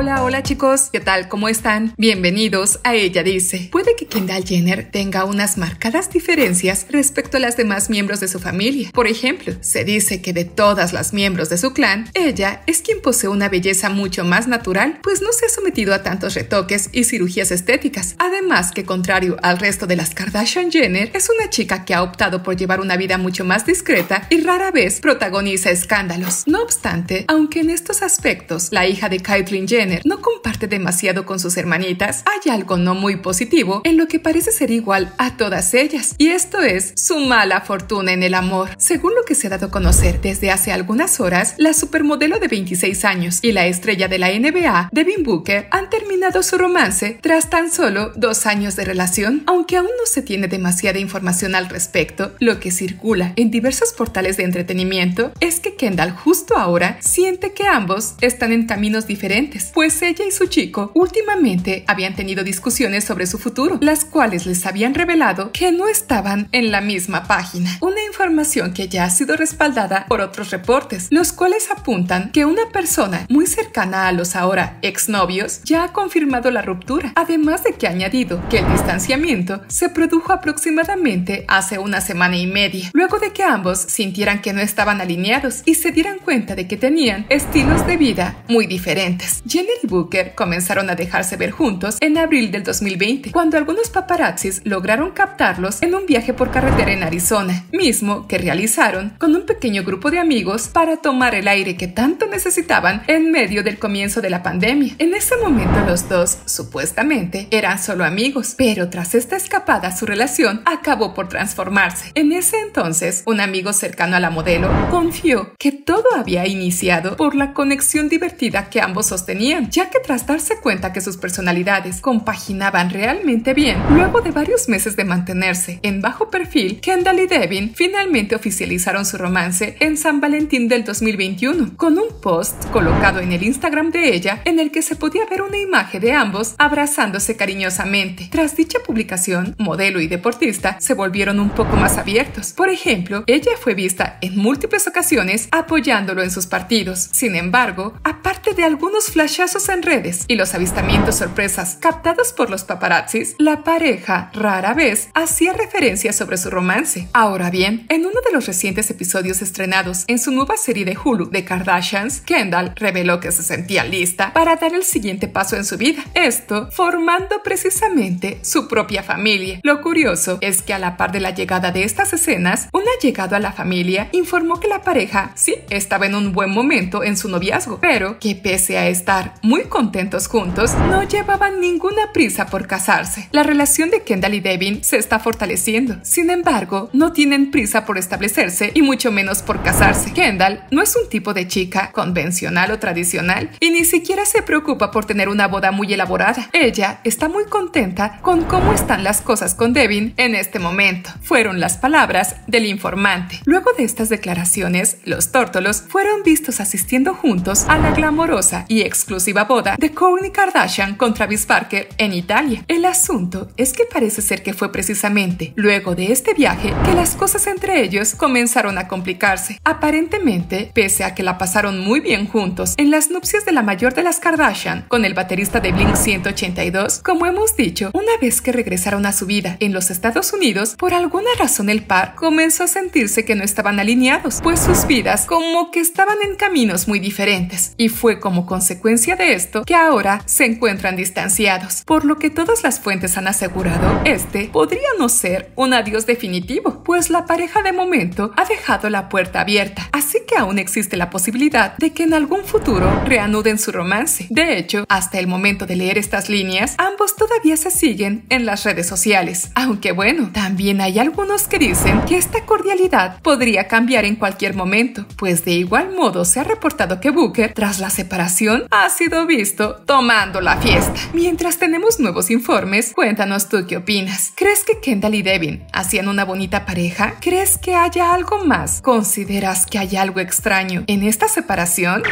Hola, hola chicos, ¿qué tal? ¿Cómo están? Bienvenidos a Ella Dice. Puede que Kendall Jenner tenga unas marcadas diferencias respecto a las demás miembros de su familia. Por ejemplo, se dice que de todas las miembros de su clan, ella es quien posee una belleza mucho más natural, pues no se ha sometido a tantos retoques y cirugías estéticas. Además que contrario al resto de las Kardashian Jenner, es una chica que ha optado por llevar una vida mucho más discreta y rara vez protagoniza escándalos. No obstante, aunque en estos aspectos la hija de Caitlyn Jenner no comparte demasiado con sus hermanitas, hay algo no muy positivo en lo que parece ser igual a todas ellas, y esto es su mala fortuna en el amor. Según lo que se ha dado a conocer desde hace algunas horas, la supermodelo de 26 años y la estrella de la NBA, Devin Booker, han terminado su romance tras tan solo dos años de relación, aunque aún no se tiene demasiada información al respecto, lo que circula en diversos portales de entretenimiento es que Kendall justo ahora siente que ambos están en caminos diferentes pues ella y su chico últimamente habían tenido discusiones sobre su futuro, las cuales les habían revelado que no estaban en la misma página. Una información que ya ha sido respaldada por otros reportes, los cuales apuntan que una persona muy cercana a los ahora exnovios ya ha confirmado la ruptura, además de que ha añadido que el distanciamiento se produjo aproximadamente hace una semana y media, luego de que ambos sintieran que no estaban alineados y se dieran cuenta de que tenían estilos de vida muy diferentes. Y Booker comenzaron a dejarse ver juntos en abril del 2020, cuando algunos paparazzis lograron captarlos en un viaje por carretera en Arizona, mismo que realizaron con un pequeño grupo de amigos para tomar el aire que tanto necesitaban en medio del comienzo de la pandemia. En ese momento los dos, supuestamente, eran solo amigos, pero tras esta escapada su relación acabó por transformarse. En ese entonces, un amigo cercano a la modelo confió que todo había iniciado por la conexión divertida que ambos sostenían ya que tras darse cuenta que sus personalidades compaginaban realmente bien, luego de varios meses de mantenerse en bajo perfil, Kendall y Devin finalmente oficializaron su romance en San Valentín del 2021, con un post colocado en el Instagram de ella en el que se podía ver una imagen de ambos abrazándose cariñosamente. Tras dicha publicación, modelo y deportista se volvieron un poco más abiertos. Por ejemplo, ella fue vista en múltiples ocasiones apoyándolo en sus partidos. Sin embargo, aparte de algunos flashes en redes y los avistamientos sorpresas captados por los paparazzis, la pareja rara vez hacía referencia sobre su romance. Ahora bien, en uno de los recientes episodios estrenados en su nueva serie de Hulu de Kardashians, Kendall reveló que se sentía lista para dar el siguiente paso en su vida, esto formando precisamente su propia familia. Lo curioso es que a la par de la llegada de estas escenas, un allegado a la familia informó que la pareja sí estaba en un buen momento en su noviazgo, pero que pese a estar muy contentos juntos, no llevaban ninguna prisa por casarse. La relación de Kendall y Devin se está fortaleciendo. Sin embargo, no tienen prisa por establecerse y mucho menos por casarse. Kendall no es un tipo de chica convencional o tradicional y ni siquiera se preocupa por tener una boda muy elaborada. Ella está muy contenta con cómo están las cosas con Devin en este momento. Fueron las palabras del informante. Luego de estas declaraciones, los tórtolos fueron vistos asistiendo juntos a la glamorosa y exclusiva boda de Kourtney Kardashian con Travis Barker en Italia. El asunto es que parece ser que fue precisamente luego de este viaje que las cosas entre ellos comenzaron a complicarse. Aparentemente, pese a que la pasaron muy bien juntos en las nupcias de la mayor de las Kardashian con el baterista de Blink 182, como hemos dicho, una vez que regresaron a su vida en los Estados Unidos, por alguna razón el par comenzó a sentirse que no estaban alineados, pues sus vidas como que estaban en caminos muy diferentes, y fue como consecuencia esto que ahora se encuentran distanciados, por lo que todas las fuentes han asegurado este podría no ser un adiós definitivo, pues la pareja de momento ha dejado la puerta abierta, así que aún existe la posibilidad de que en algún futuro reanuden su romance. De hecho, hasta el momento de leer estas líneas, ambos todavía se siguen en las redes sociales, aunque bueno, también hay algunos que dicen que esta cordialidad podría cambiar en cualquier momento, pues de igual modo se ha reportado que Booker, tras la separación, ha visto tomando la fiesta. Mientras tenemos nuevos informes, cuéntanos tú qué opinas. ¿Crees que Kendall y Devin hacían una bonita pareja? ¿Crees que haya algo más? ¿Consideras que hay algo extraño en esta separación?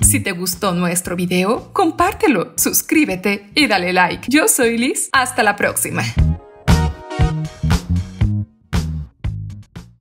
Si te gustó nuestro video, compártelo, suscríbete y dale like. Yo soy Liz. Hasta la próxima.